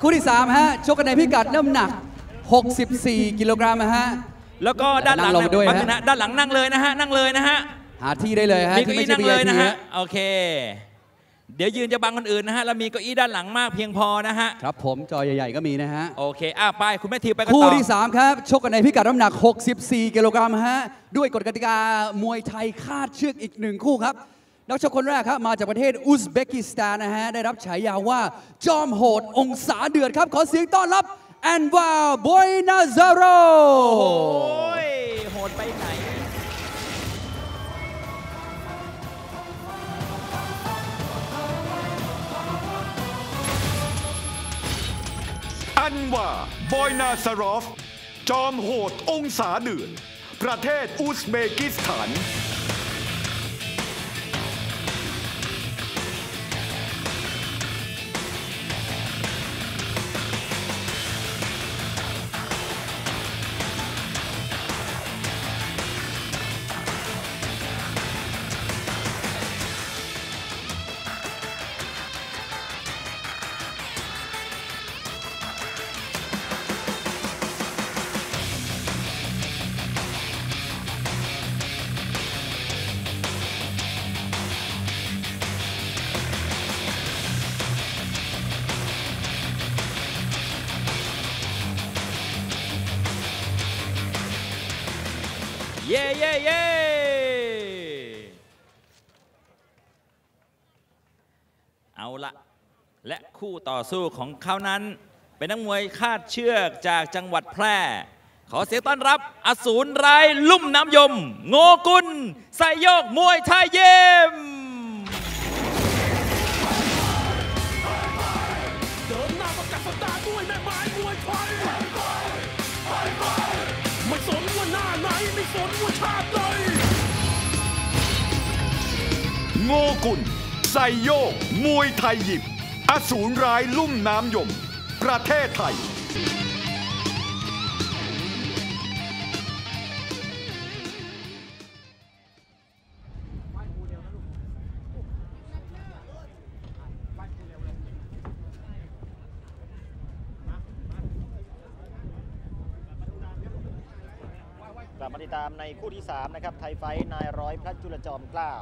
คู่ที่3ฮะชกกันในพิกัดน้ำหนัก 64 กิโลกรัมนะฮะ แล้วก็ด้านหลังนั่งลงไปด้วยแป๊บฮะนึงนะ ด้านหลังนั่งเลยนะฮะ นั่งเลยนะฮะหาที่ได้เลยฮะมีเก้าที่อี้ไม่ใช่ นั่งเลย VIP นะฮะ ฮะโอเค เดี๋ยวยืนจะบังคนอื่นนะฮะ แล้วมีเก้าอี้ด้านหลังมากเพียงพอนะฮะ ครับผมจอใหญ่ๆก็มีนะฮะ โอเค อะไป คุณแม่ทีไปกันคู่ต่อ ที่ 3 ครับ ชกกันในพิกัดน้ำหนัก 64 กิโลกรัมฮะ ด้วยกฎกติกามวยไทยคาดเชือกอีกหนึ่งคู่ครับ นักชกคนแรกครับมาจากประเทศอุซเบกิสถานนะฮะได้รับฉายาว่าจอมโหดองศาเดือดครับ ขอเสียงต้อนรับแอนวาบอยนาซาโรโอ้ยโหดไปไหน อันวาบอยนาซารอฟ จอมโหดองศาเดือด ประเทศอุซเบกิสถาน เย่เย่เย่เอาละและคู่ต่อสู้ของเขานั้น เป็นนักมวยคาดเชือกจากจังหวัดแพร่ ขอเสียงต้อนรับอสูรร้ายลุ่มน้ำยม โงกุลไซโยกมวยไทยเยี่ยม ชาติใดโงกุลไซโยกมวยไทยหยิบ อสูรร้ายลุ่มน้ำยม ประเทศไทย บมาติดตามในคู่ที่ 3 นะครับ ไทยไฟท์นายร้อยพระจุลจอมเกล้า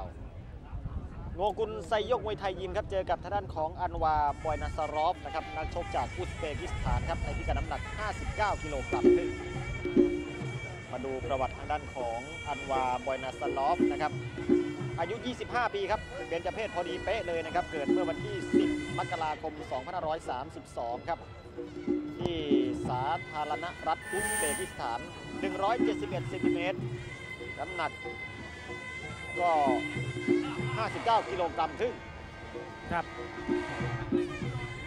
โงกุลไซยกมวยไทยยิมครับ เจอกับทางด้านของอันวาบอยนาซารอฟนะครับ นักชกจากอุซเบกิสถานครับ ในพิกัดน้ำหนัก 59 กิโลกรัมครึ่งมาดูประวัติทางด้านของอันวาบอยนาซารอฟนะครับ อายุ 25 ปีครับเบญจเพศพอดีเป๊ะเลยนะครับ เกิดเมื่อวันที่ 10 มกราคม 2532 ครับ ที่สาธารณรัฐอุซเบกิสถาน 171เซนติเมตรน้ำหนักก็ 59 กิโลกรัมครึ่งครับ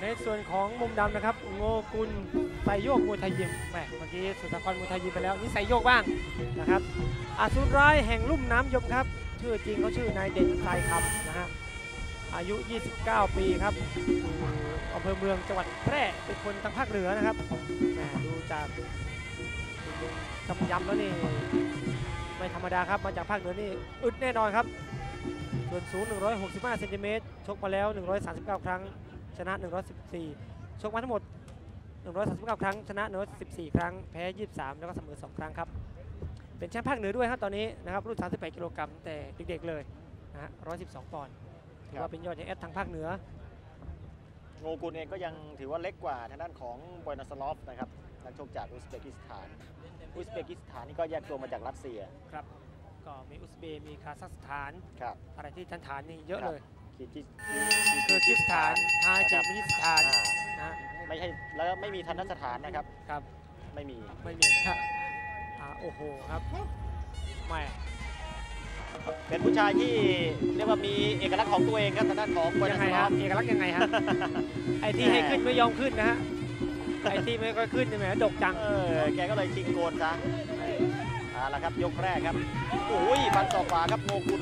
ในส่วนของมุมดำนะครับ โงกุลไซโยกมวยไทยยิมแหมเมื่อกี้สุนทรกรมวยไทยยิมไปแล้วนี่ไซโยกบ้างนะครับอาสุรร้ายแห่งลุ่มน้ำยมครับ ชื่อจริงเขาชื่อนายเด่นไทยคำนะฮะอายุ 29 ปีครับอำเภอเมืองจังหวัดแพร่เป็นคนทางภาคเหนือนะครับแมดูจาก กำยำแล้วนี่ไม่ธรรมดาครับมาจากภาคเหนือนี่อึดแน่นอนครับ ส่วนสูง 165เซนติเมตรชกมาแล้ว 139 ครั้ง ชนะ 114 ชกมาทั้งหมด 139 ครั้ง ชนะ 114 ครั้ง แพ้ 23 แล้วก็เสมอ 2 ครั้งครับ เป็นแชมป์ภาคเหนือด้วยครับตอนนี้นะครับรุ่น 38 กิโลกรัมแต่เด็กๆเลยนะฮะ112 ปอนด์ถือว่าครับเป็นยอดเอสทางภาคเหนือโงกุลเองก็ยังถือว่าเล็กกว่าทางด้านของบอยนาซารอฟนะครับนักชกจากอุซเบกิสถาน อุซเบกิสถานนี่ก็แยกตัวมาจากรัสเซียครับ ก็มีอุซเบย์มีคาซัคสถาน ครับ อะไรที่ฐานฐานๆนี่เยอะครับเลยคีจิเคิร์กิสถานทาจิกิสถานอ่านะฮะไม่ใช่แล้วไม่มีทันสถานนะครับ ครับ ไม่มี ไม่มีครับอ่าโอ้โหครับแหม่เป็นผู้ชายที่เรียกว่ามีเอกลักษณ์ของตัวเองครับทางด้านของบอยยันางไงซารอฮะฟเอกลักษณ์ยังไงฮะไอ้ที่ให้ขึ้นไม่ยอมขึ้นนะฮะ ไอ้ที่ไม่ค่อยขึ้นเนี่ยแหมดกจัง เออ แกก็เลยชิงโกนซะเอาละครับยกแรกครับโอ้ยฟันศอกขวาครับโงกุล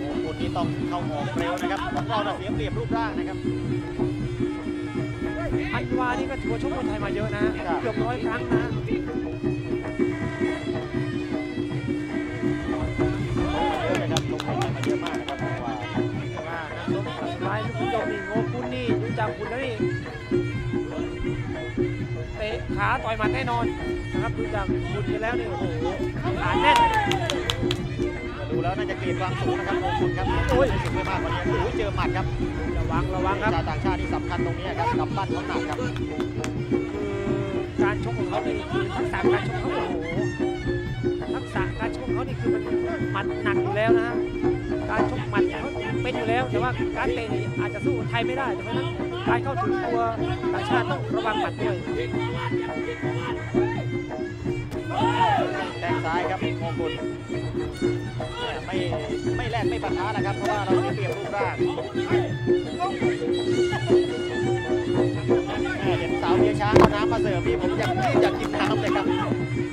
โงกุลนี่ต้องเข้าออกเร็วนะครับของเราน่ะเสียเปรียบรูปร่างนะครับอันวานี่ก็ถือว่าชกมวยไทยมาเยอะนะครับเกือบร้อยครั้งนะ อยหมัดแน่นอนนะครับดูจากบุญกันแล้วนี่โอ้โหขาแน่นดูแล้วน่าจะเกลียดความสูงนะครับโงกุลครับโอ้ยสูงไม่มากกว่านี้โอ้ยเจอหมัดครับระวังระวังครับชาวต่างชาติที่สำคัญตรงนี้ครับกำปั้นเขาหนักครับคือการชกของเขานี่คือทักษะการชกเขาโอ้โหทักษะการชกของเขานี่คือมันหมัดหนักอยู่แล้วนะฮะการชก อยู่แล้ว แต่ว่าการเตะนี่อาจจะสู้ไทยไม่ได้แต่เพราะฉะนั้นการเข้าถึงตัวต่างชาติต้องระวังหมัดด้วยแทงซ้ายครับโงกุลไม่ไม่แลกไม่ปะทะนะครับ เพราะว่าเราเสียเปรียบรูปร่างแม่เห็นสาวเบียช้างเอาน้ำมาเสิร์ฟพี่ผมอยากรีบอยากกินน้ำเลยครับ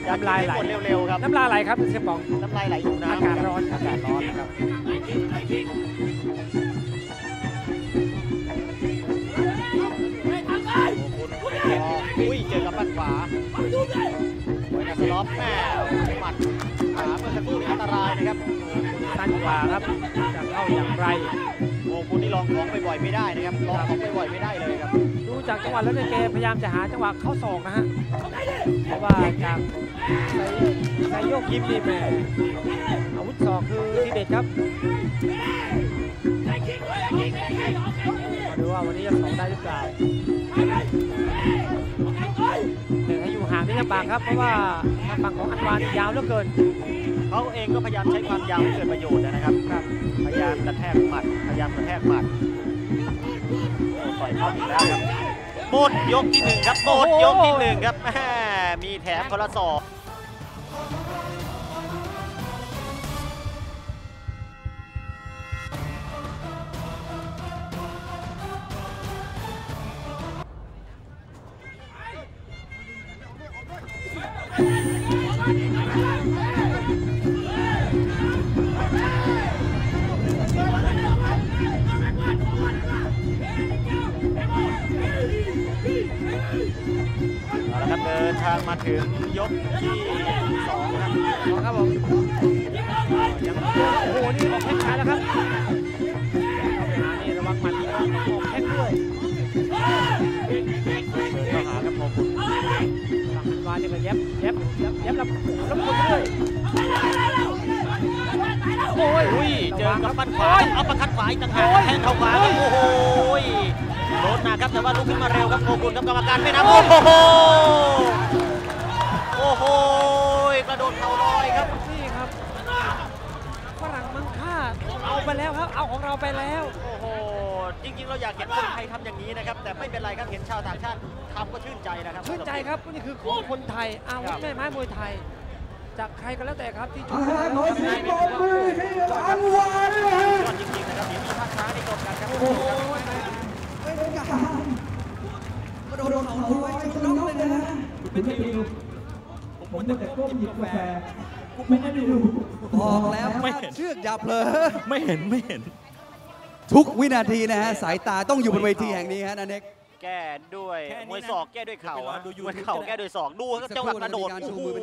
อยากกินให้หมดเร็วๆครับน้ำลายไหลครับเชฟปองน้ำลายไหลอยู่น้ำอากาศร้อนอากาศร้อนนะครับ นกว่าครับจะเข้าอย่างไรโอ้คุณนี่ลองของบ่อยๆไม่ได้นะครับลองของบ่อยๆไม่ได้เลยครับ ดูจากจังหวะแล้วเนี่ยแกพยายามจะหาจังหวะเข้าศอกนะฮะเพราะว่าจากไซไซโยกยิมนี่แม่อาวุธศอกคือทีเด็ดครับมาดูว่าวันนี้จะสองได้หรือเปล่า ลำบากครับ เพราะว่าทางฝั่งของอันวานี่ยาวเหลือเกิน เขาเองก็พยายามใช้ความยาวให้เกิดประโยชน์นะครับครับ พยายามกระแทกหมัด พยายามกระแทกหมัดโอ้ต่อยเข้าอีกแล้วครับหมดยกที่หนึ่งครับหมดยกที่หนึ่งครับแม่มีแถมคนละศอก มาถึงยกที่สองครับครับผมยังโอ้โหนี่ออกแข้งซ้ายแล้วครับเข้านี่ระวังมัดนี่ออกแข้งด้วยเดินเข้าหาครับโมกุลฝั่งอันวานี่ก็เย็บเย็บเย็บเย็บแล้วแล้วคนด้วยโอ้ยเจอกับปั้นขวาเอาประคัดขวาอีกต่างหากแทงเข้าขวาครับโอ้โหโดนหนักครับแต่ว่าลุกขึ้นมาเร็วครับโมกุลครับกรรมการไม่นับโอ้โห โอ้โหกระโดดเข่าลอยครับนี่ครับฝรั่งมังค่าเอาไปแล้วครับ เอาของเราไปแล้ว โอ้โหจริงๆ เราอยากเห็นคนไทยทำอย่างนี้นะครับ แต่ไม่เป็นไรครับเห็นชาวต่างชาติทำก็ชื่นใจนะครับชื่นใจครับนี่คือของคนไทยอาวุธแม่ไม้มวยไทย จากใครก็แล้วแต่ครับที่ช่วยขอเสียงปรบมือให้กับอันวาด้วยนะฮะยอดจริงๆนะครับเดี๋ยวมีภาคช้าในกรมการครับโอ้โหเป็นการกระโดดเขาไว้จนน็อกเลยนะฮะ ผมแต่ก้มหยิบกาแฟกูไม่ได้ดูบอกแล้วไม่เห็นเชือกอย่าเผลอไม่เห็นไม่เห็น ทุกวินาทีนะฮะสายตาต้องอยู่บนเวทีแห่งนี้ฮะนันเน็กแก้ด้วยแค่นี้นะมวยศอกแก้ด้วยเข่าไปรออะดู YouTube มวยเข่าก็ได้แก้ด้วยศอกดูครับจังหวะกระโดดการชูมือเป็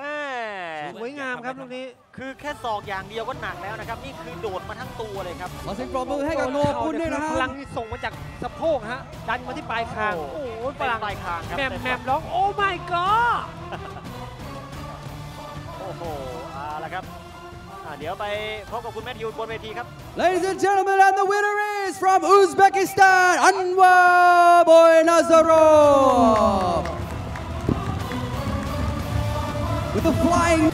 นทางการนะฮะแม่สวยงามครับลูกนี้ คือแค่ศอกอย่างเดียวก็หนักแล้วนะครับ นี่คือโดดมาทั้งตัวเลยครับขอเสียงปรบมือให้กับโงกุลด้วยนะฮะพลังที่ส่งมาจากสะโพกฮะ ดันมาที่ปลายคาง โอ้โอ้โหโหฝเป็นรั่งปลายคางครับแมมเต็แมมร้องโอ้ my god โอ้โหเอาละครับอ่าเดี๋ยวไปพบกับคุณแมทธิวบนเวทีครับ Ladies and gentlemen, and the winner is from Uzbekistan, Anwar Boynazarov. Flying